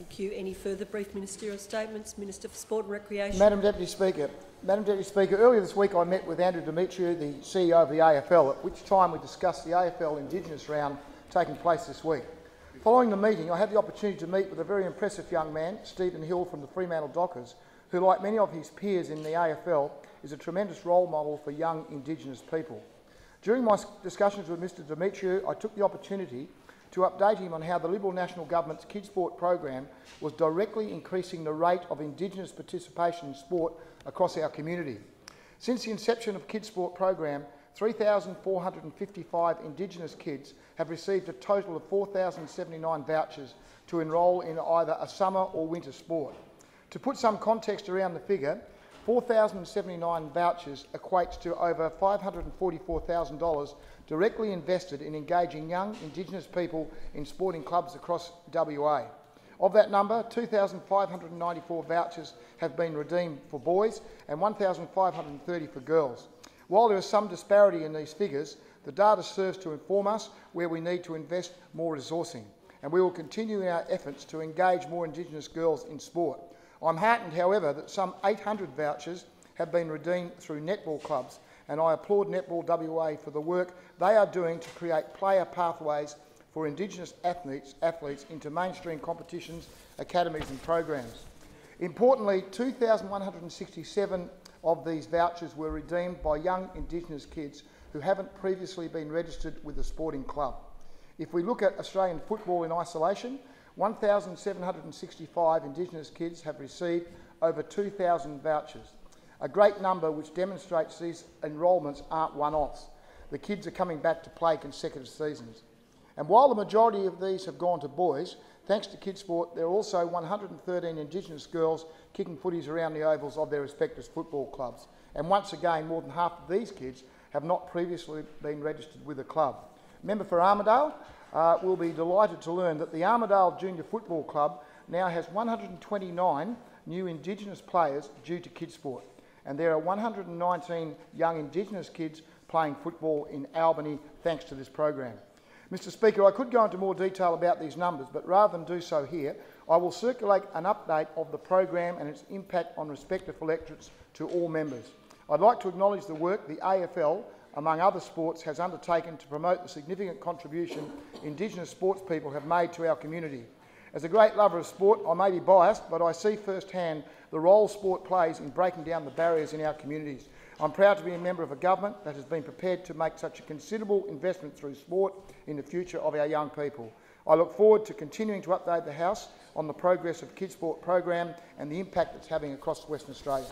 Thank you. Any further brief ministerial statements? Minister for Sport and Recreation. Madam Deputy Speaker, Madam Deputy Speaker, earlier this week I met with Andrew Demetriou, the CEO of the AFL, at which time we discussed the AFL Indigenous round taking place this week. Following the meeting, I had the opportunity to meet with a very impressive young man, Stephen Hill from the Fremantle Dockers, who, like many of his peers in the AFL, is a tremendous role model for young Indigenous people. During my discussions with Mr Demetriou, I took the opportunity to update him on how the Liberal National Government's KidSport program was directly increasing the rate of Indigenous participation in sport across our community. Since the inception of KidSport program, 3,455 Indigenous kids have received a total of 4,079 vouchers to enrol in either a summer or winter sport. To put some context around the figure, 4,079 vouchers equates to over $544,000 directly invested in engaging young Indigenous people in sporting clubs across WA. Of that number, 2,594 vouchers have been redeemed for boys and 1,530 for girls. While there is some disparity in these figures, the data serves to inform us where we need to invest more resourcing, and we will continue in our efforts to engage more Indigenous girls in sport. I'm heartened, however, that some 800 vouchers have been redeemed through netball clubs, and I applaud Netball WA for the work they are doing to create player pathways for Indigenous athletes, athletes into mainstream competitions, academies and programs. Importantly, 2,167 of these vouchers were redeemed by young Indigenous kids who haven't previously been registered with a sporting club. If we look at Australian football in isolation, 1,765 Indigenous kids have received over 2,000 vouchers a great number which demonstrates these enrolments aren't one-offs. The kids are coming back to play consecutive seasons. And while the majority of these have gone to boys, thanks to KidSport, there are also 113 Indigenous girls kicking footies around the ovals of their respective football clubs. And once again, more than half of these kids have not previously been registered with a club. Member for Armadale uh, will be delighted to learn that the Armadale Junior Football Club now has 129 new Indigenous players due to KidSport and there are 119 young Indigenous kids playing football in Albany thanks to this program. Mr Speaker, I could go into more detail about these numbers, but rather than do so here, I will circulate an update of the program and its impact on respective electorates to all members. I'd like to acknowledge the work the AFL, among other sports, has undertaken to promote the significant contribution Indigenous sports people have made to our community. As a great lover of sport, I may be biased, but I see firsthand the role sport plays in breaking down the barriers in our communities. I'm proud to be a member of a government that has been prepared to make such a considerable investment through sport in the future of our young people. I look forward to continuing to update the House on the progress of KidSport program and the impact it's having across Western Australia.